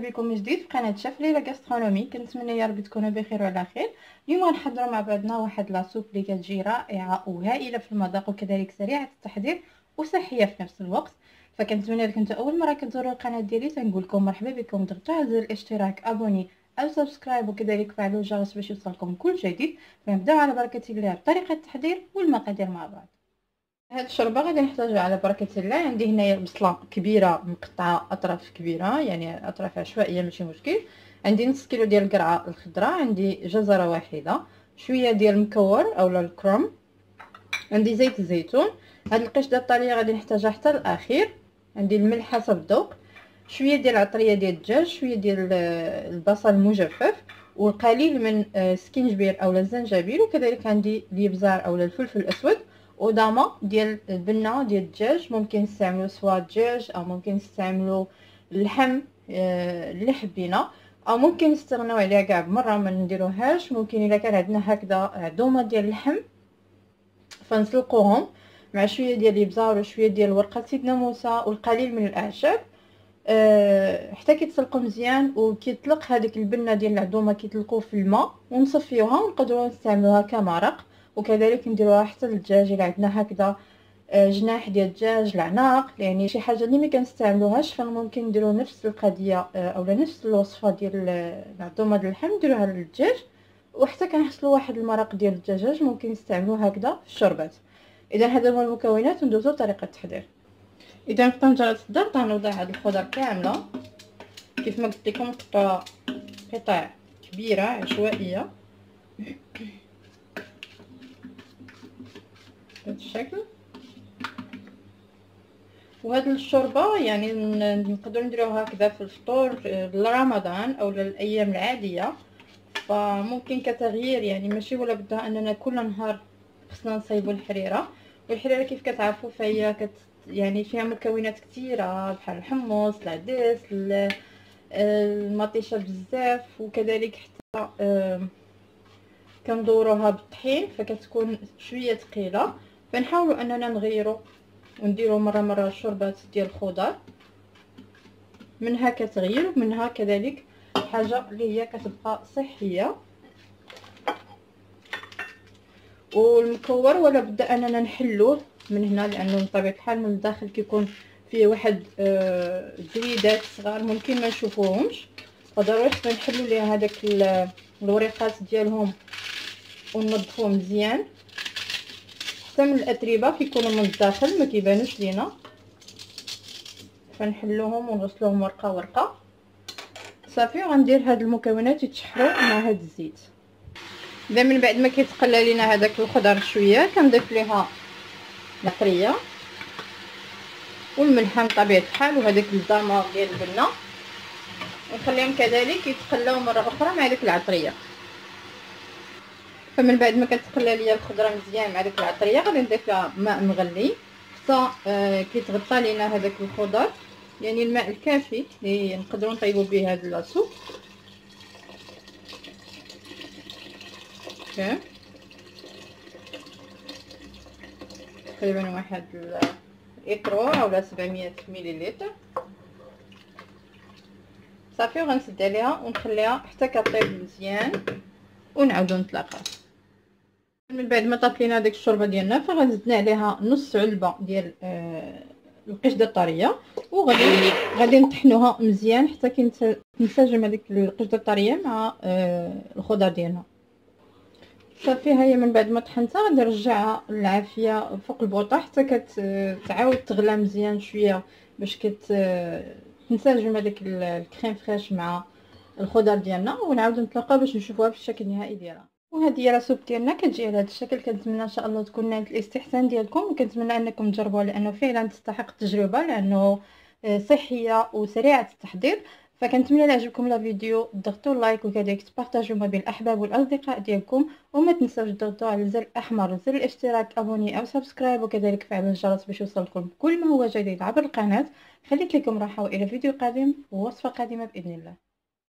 بكم من جديد في قناة شاف ليلى غاسترونومي كنتمنى يا ربي تكونوا بخير وعلى خير. اليوم غنحضروا مع بعضنا واحد la soupe اللي كتجي رائعه وهائلة في المذاق وكذلك سريعة التحضير وصحية في نفس الوقت. فكنتمنى اذا كنتوا أول مرة كتزوروا القناة ديالي. تنقول لكم مرحبا بكم. ضغطوا على زر الاشتراك abonner أو subscribe وكذلك فعلوا الجرس باش يوصلكم كل جديد. فنبداو على بركة الله بطريقة التحضير والمقادير مع بعض. هاد الشوربه غادي نحتاجو على بركة الله. عندي هنايا بصلة كبيرة مقطعة أطراف كبيرة يعني اطراف عشوائيه ماشي مشكل. عندي نص كيلو ديال القرعه الخضراء عندي جزرة واحدة شوية ديال المكور أولا الكروم عندي زيت الزيتون. هاد القش ديال الطاليه غادي نحتاجها حتى الأخير. عندي الملح حسب الذوق شوية ديال العطريه ديال الدجاج شوية ديال البصل المجفف وقليل من سكينجبير أولا الزنجبيل وكذلك عندي الابزار أولا الفلفل الأسود. وداما ديال البنه ديال الدجاج ممكن نستعملوا سوا دجاج أو ممكن نستعملوا اللحم اللي حبينا أو ممكن نستغناو عليها كاع بمره ما نديروهاش ممكن الا كان عندنا هكذا عدومه ديال اللحم فنسلقوهم مع شوية ديال الابزار وشويه ديال ورقه سيدنا موسى والقليل من الاعشاب حتى كيتسلقوا مزيان وكيطلق هذيك البنه ديال العدومه كيطلقوا في الماء ونصفيوها ونقدروا نستعملوها كمرق وكذلك نديروها حتى للدجاج الا عندنا هكذا. آه، جناح ديال الدجاج العناق يعني شي حاجة اللي ما كنستعملوهاش فممكن نديرو نفس القضية آه، أولا نفس الوصفة ديال العظومه ديال اللحم نديروها للدجاج وحتى كنحصلوا واحد المرق ديال الدجاج ممكن نستعملوه هكذا في الشربات إذا هذا هو المكونات وندوزو لطريقه التحضير. إذا في طنجره الضغط غنوضع هاد الخضر كاملة. كيف ما قلت لكم قطع كبيرة عشوائية. بهذا الشكل وهاد الشوربة يعني نقدروا نديروها هكذا في الفطور لرمضان أو للأيام العادية. فممكن كتغيير يعني ماشي ولا بدها أننا كل نهار خصنا نصايبوا الحريرة. والحريرة كيف كتعرفوا فهي كت يعني فيها مكونات كثيره بحال الحمص العدس المطيشة بزاف. وكذلك حتى كندوروها بالطحين فكتكون شوية ثقيله فنحاولوا أننا نغيروا ونديروا مرة مرة الشوربات ديال الخضر منها كتغيير ومنها كذلك حاجة اللي هي كتبقى صحية. والمكور ولا بدا أننا نحلوه من هنا لأنه بطبيعة الحال من الداخل كيكون فيه واحد زويدات آه، صغار ممكن ما نشوفوهمش. فضروري خصنا نحلو ليها هذاك الوريقات ديالهم وننظفوه مزيان. حتى من الاتربه كيكونوا من الداخل ما كيبانوش لينا. فنحلوهم ونغسلوهم ورقة ورقة. صافي وغندير هاد المكونات يتشحروا مع هاد الزيت. إذا من بعد ما كيتقلى لينا هذاك الخضر شوية كنضيف ليها العطريه والملح بطبيعة الحال وهذاك الدامار ديال البنة. ونخليهم كذلك يتقلاو مرة أخرى مع ديك العطرية. فمن بعد ما كتقلى ليا الخضرة مزيان مع ديك العطرية غادي نضيف لها ماء مغلي حتى آه كيتغطى لينا هذاك الخضر يعني الماء الكافي اللي نقدروا نطيبوا به هذا لاصوب تقريبا واحد لتر ولا 700 مليلتر. صافي وغنسد عليها ونخليها حتى كطيب مزيان ونعاودو نتلاقاو. من بعد ما طاب لينا ديك الشوربة ديالنا فغنزدنا عليها نص علبة ديال آه القشدة الطرية وغادي غادي نطحنوها مزيان حتى كينسجم هذيك القشدة الطرية مع آه الخضر ديالنا. صافي هي من بعد ما طحنتها غادي نرجعها للعافيه فوق البوطة حتى كتعاود تغلى مزيان شوية باش كت تنسجم هذاك ال crème fraîche مع الخضر ديالنا ونعاود نتلاقاو باش نشوفوها بالشكل النهائي ديالها. وهذه هي la soupe ديالنا كتجي على هذا الشكل كنتمنى إن شاء الله تكون نالت الاستحسان ديالكم وكنتمنى إنكم تجربوها لأنه فعلا تستحق التجربة لأنه آه، صحية وسريعة التحضير. فكنتمنى إلا عجبكم la vidéo ضغطوا like وكذلك تبارطاجوا ما بين الأحباب والأصدقاء ديالكم وما تنساوش تضغطوا على الزر الأحمر وزر الاشتراك abonner أو subscribe وكذلك فعلوا الجرس باش يوصلكم كل ما هو جديد عبر القناة. خليت لكم راحة وإلى فيديو قادم ووصفة قادمة بإذن الله.